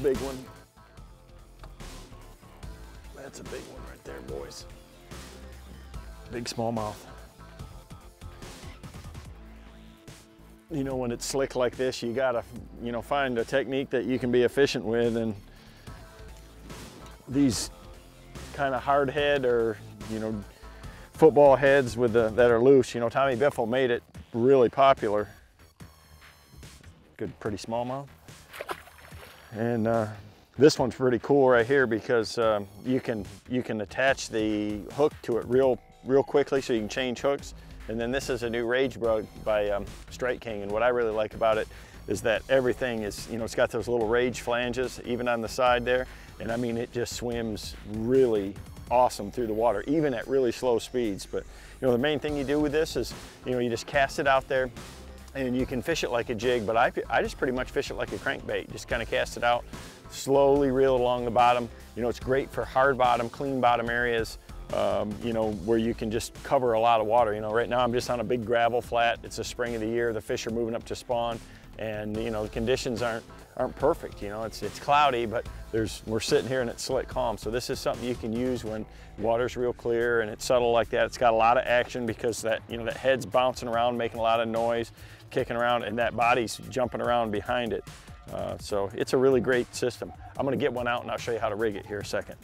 big one. That's a big one right there, boys. Big smallmouth. You know, when it's slick like this, you gotta, you know, find a technique that you can be efficient with and these kind of hard head or, you know, football heads with the, that are loose. You know, Tommy Biffle made it really popular. Good, pretty smallmouth. And uh, this one's pretty cool right here because um, you can you can attach the hook to it real real quickly so you can change hooks. And then this is a new Rage Bug by um, Strike King. And what I really like about it is that everything is, you know, it's got those little Rage flanges even on the side there. And I mean, it just swims really awesome through the water, even at really slow speeds. But, you know, the main thing you do with this is, you know, you just cast it out there and you can fish it like a jig, but I, I just pretty much fish it like a crankbait. Just kind of cast it out, slowly reel along the bottom. You know, it's great for hard bottom, clean bottom areas, um, you know, where you can just cover a lot of water. You know, right now I'm just on a big gravel flat. It's the spring of the year. The fish are moving up to spawn and, you know, the conditions aren't, aren't perfect. You know, it's, it's cloudy, but there's, we're sitting here and it's slick calm. So this is something you can use when water's real clear and it's subtle like that. It's got a lot of action because that, you know, that head's bouncing around, making a lot of noise kicking around and that body's jumping around behind it. Uh, so it's a really great system. I'm gonna get one out and I'll show you how to rig it here a second.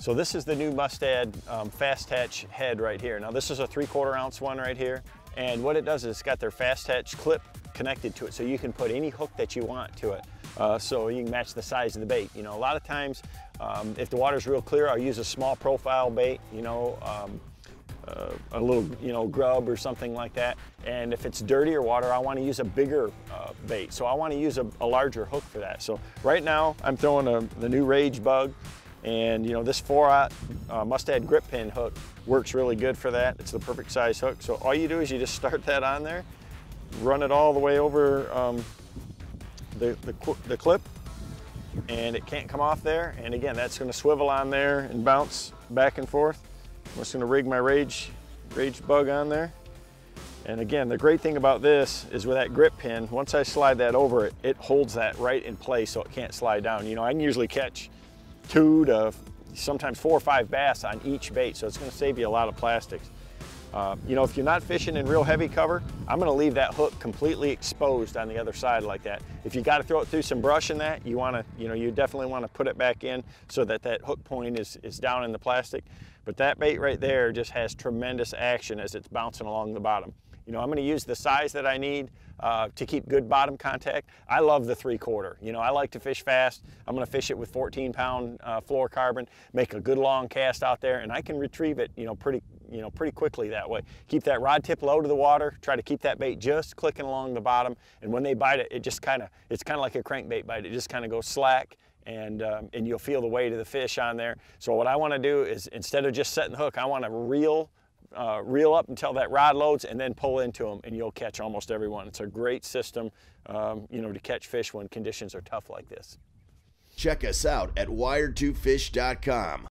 So this is the new Mustad um, Fastach head right here. Now this is a three quarter ounce one right here. And what it does is it's got their Fastach clip connected to it so you can put any hook that you want to it. Uh, so you can match the size of the bait. You know, a lot of times um, if the water's real clear, I'll use a small profile bait, you know, um, uh, a little, you know, grub or something like that. And if it's dirtier water, I want to use a bigger uh, bait. So I want to use a, a, larger hook for that. So right now I'm throwing a, the new Rage Bug and you know, this 4-aught uh, Mustad grip pin hook works really good for that. It's the perfect size hook. So all you do is you just start that on there, run it all the way over um, the, the, the clip and it can't come off there. And again, that's gonna swivel on there and bounce back and forth. I'm just gonna rig my Rage, Rage bug on there. And again, the great thing about this is with that grip pin, once I slide that over it, it holds that right in place so it can't slide down. You know, I can usually catch two to sometimes four or five bass on each bait, so it's gonna save you a lot of plastics. Uh, you know, if you're not fishing in real heavy cover, I'm gonna leave that hook completely exposed on the other side like that. If you gotta throw it through some brush in that, you wanna, you know, you definitely wanna put it back in so that that hook point is, is down in the plastic. But that bait right there just has tremendous action as it's bouncing along the bottom. You know, I'm gonna use the size that I need uh, to keep good bottom contact. I love the three quarter. You know, I like to fish fast. I'm gonna fish it with 14 pound uh, fluorocarbon, make a good long cast out there, and I can retrieve it, you know, pretty, you know, pretty quickly that way. Keep that rod tip low to the water, try to keep that bait just clicking along the bottom, and when they bite it, it just kind of, it's kind of like a crankbait bite. It just kind of goes slack, and, um, and you'll feel the weight of the fish on there. So what I wanna do is instead of just setting the hook, I wanna reel uh, reel up until that rod loads and then pull into them and you'll catch almost everyone. It's a great system, um, you know, to catch fish when conditions are tough like this. Check us out at wired2fish.com.